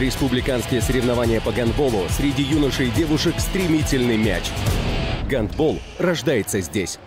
Республиканские соревнования по гандболу среди юношей и девушек «Стремительный мяч». Гандбол рождается здесь.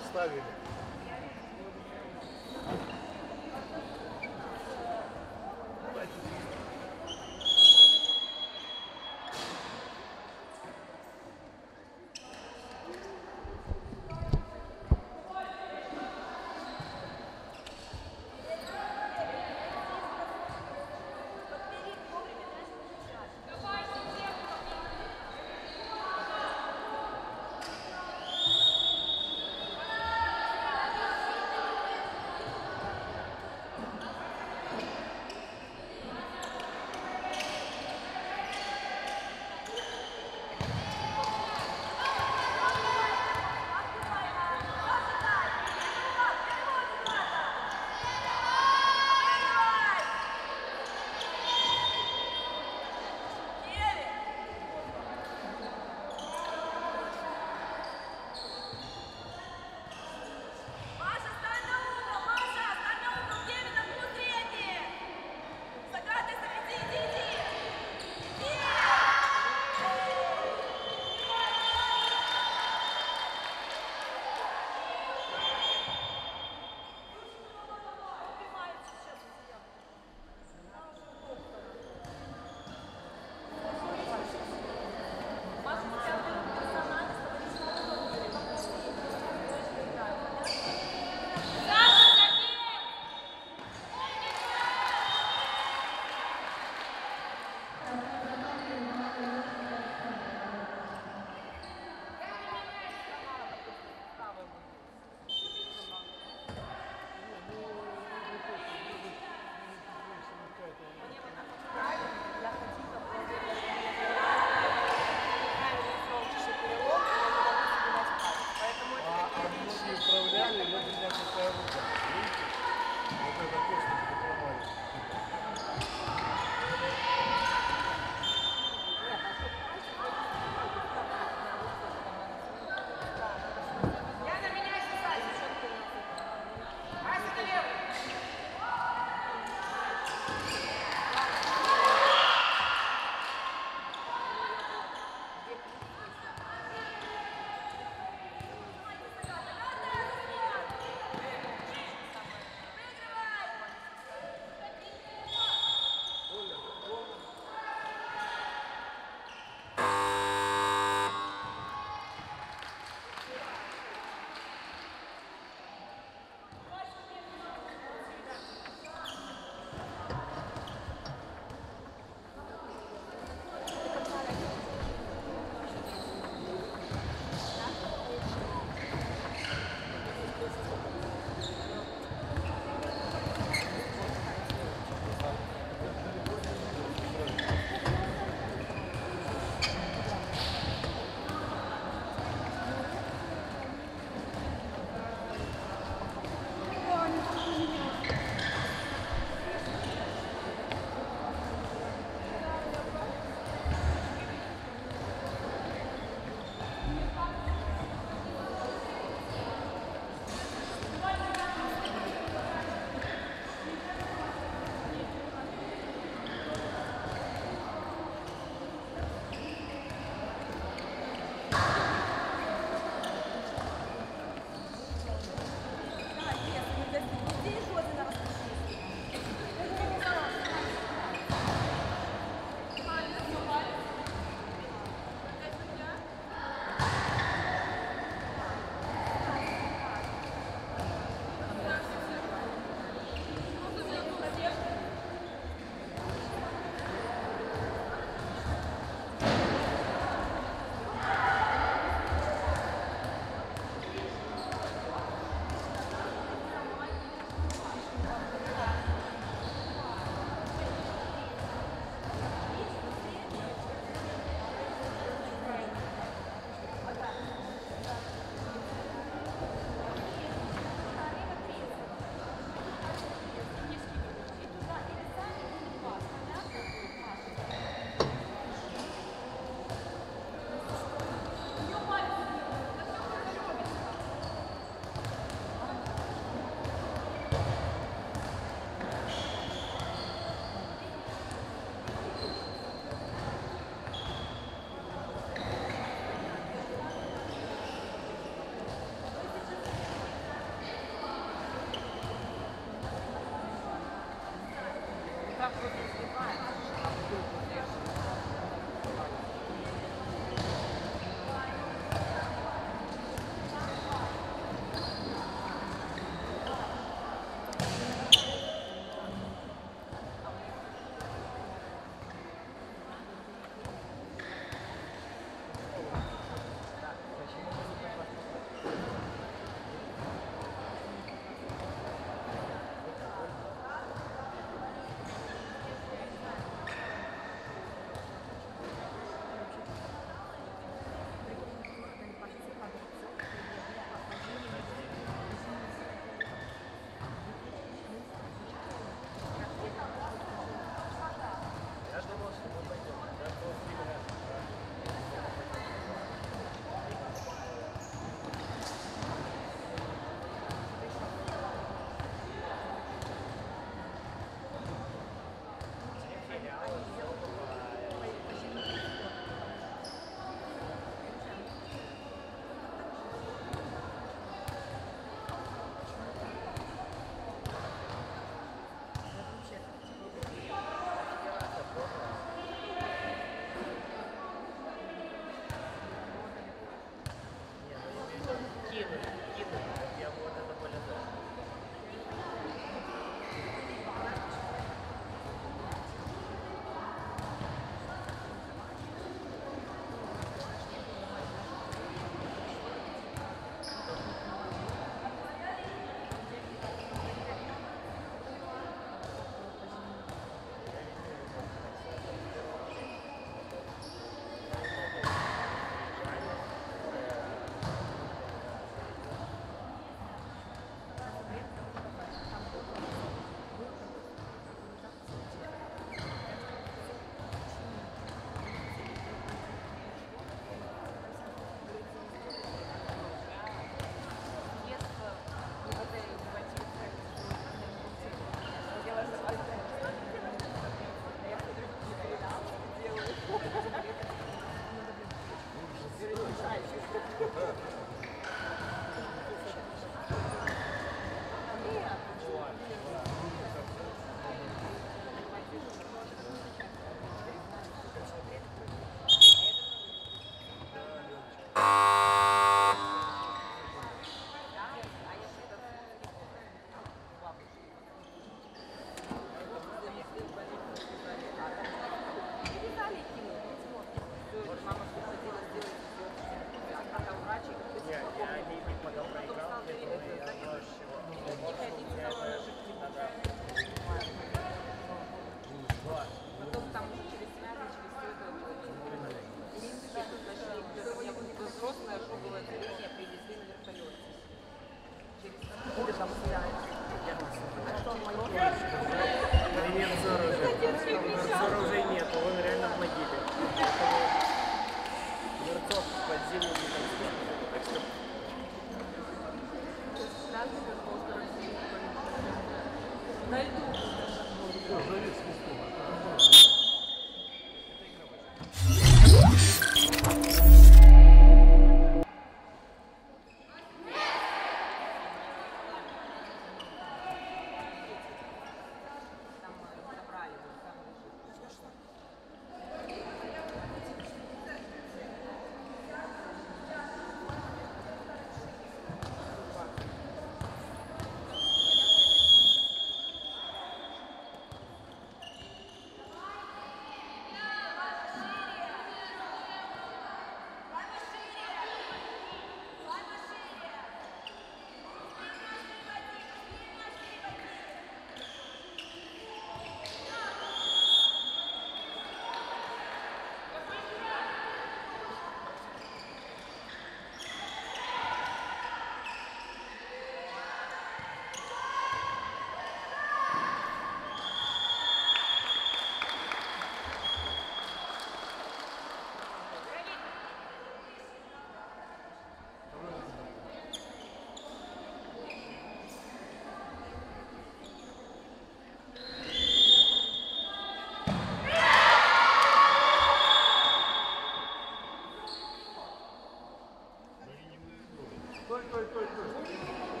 对对对对。